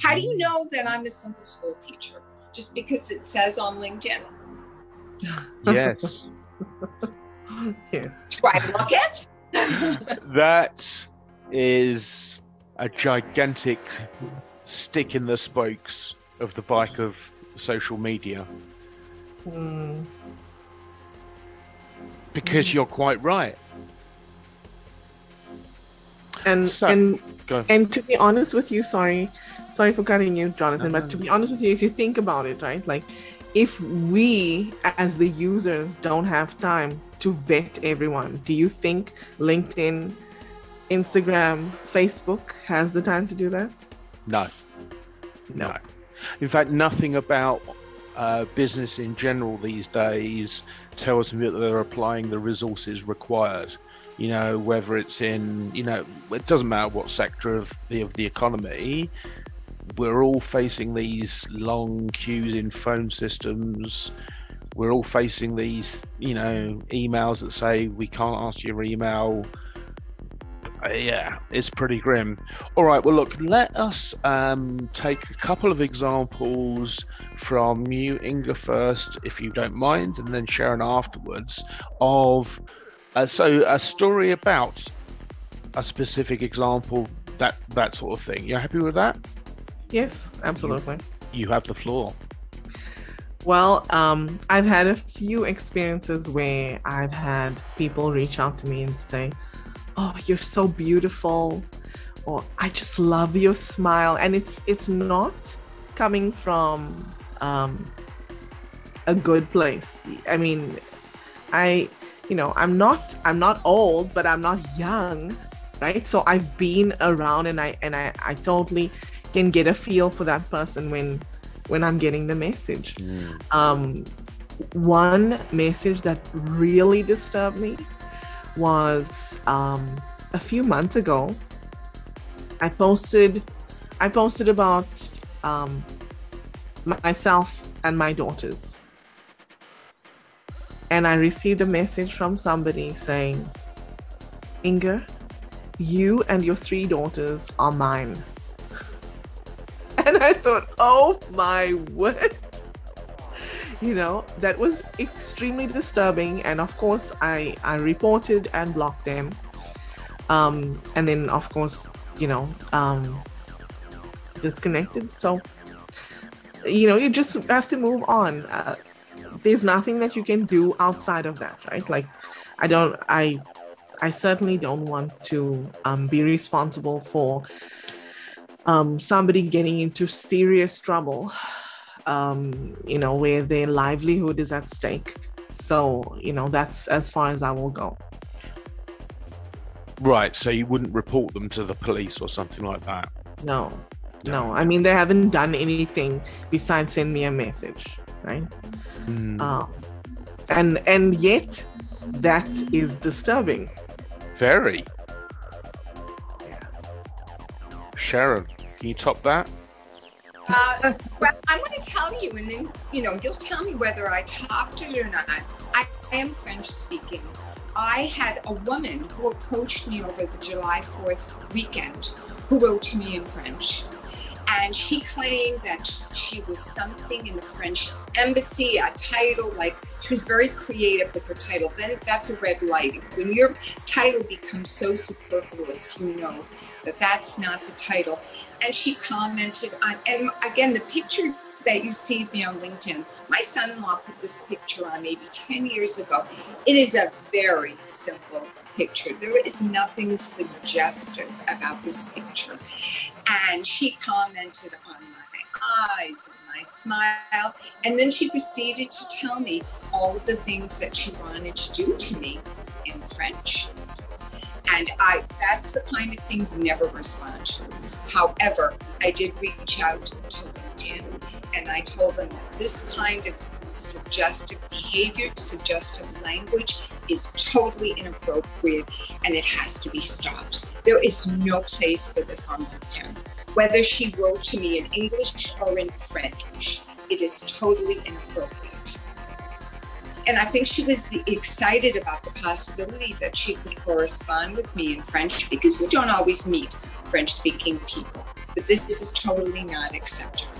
How do you know that I'm a simple school teacher? Just because it says on LinkedIn. Yes. yes. Do I look it? that is a gigantic stick in the spokes of the bike of social media. Mm. Because you're quite right. And So- and Go. and to be honest with you, sorry, sorry for cutting you, Jonathan, but to be honest with you, if you think about it, right, like if we as the users don't have time to vet everyone, do you think LinkedIn, Instagram, Facebook has the time to do that? No. No. In fact, nothing about uh, business in general these days tells me that they're applying the resources required. You know, whether it's in, you know, it doesn't matter what sector of the of the economy. We're all facing these long queues in phone systems. We're all facing these, you know, emails that say we can't answer your email. Yeah, it's pretty grim. All right, well, look, let us um, take a couple of examples from you, Inga, first, if you don't mind, and then Sharon afterwards, of uh, so a story about a specific example, that that sort of thing. You're happy with that? Yes, absolutely. You have the floor. Well, um, I've had a few experiences where I've had people reach out to me and say, "Oh, you're so beautiful," or "I just love your smile," and it's it's not coming from um, a good place. I mean, I, you know, I'm not I'm not old, but I'm not young, right? So I've been around, and I and I I totally can get a feel for that person when when I'm getting the message. Um, one message that really disturbed me was um, a few months ago. I posted, I posted about um, myself and my daughters, and I received a message from somebody saying, "Inga, you and your three daughters are mine." And I thought, oh my word. You know, that was extremely disturbing. And of course, I, I reported and blocked them. Um, and then, of course, you know, um, disconnected. So, you know, you just have to move on. Uh, there's nothing that you can do outside of that, right? Like, I don't, I, I certainly don't want to um, be responsible for um, somebody getting into serious trouble, um, you know, where their livelihood is at stake. So, you know, that's as far as I will go. Right, so you wouldn't report them to the police or something like that. No, no. I mean, they haven't done anything besides send me a message, right? Hmm. Um, and and yet, that is disturbing. Very. Sharon, can you top that? Uh, well, I'm going to tell you, and then you know you'll tell me whether I topped it or not. I, I am French speaking. I had a woman who approached me over the July 4th weekend who wrote to me in French. And she claimed that she was something in the French embassy, a title, like she was very creative with her title. Then that's a red light. When your title becomes so superfluous, you know that that's not the title. And she commented on, and again, the picture that you see me on LinkedIn, my son in law put this picture on maybe 10 years ago. It is a very simple picture. There is nothing suggestive about this picture. And she commented on my eyes and my smile. And then she proceeded to tell me all of the things that she wanted to do to me in French. And I that's the kind of thing you never respond to. However, I did reach out to LinkedIn and I told them that this kind of suggestive behavior, suggestive language is totally inappropriate and it has to be stopped. There is no place for this on LinkedIn. Whether she wrote to me in English or in French, it is totally inappropriate. And I think she was excited about the possibility that she could correspond with me in French because we don't always meet French speaking people. but this is totally not acceptable.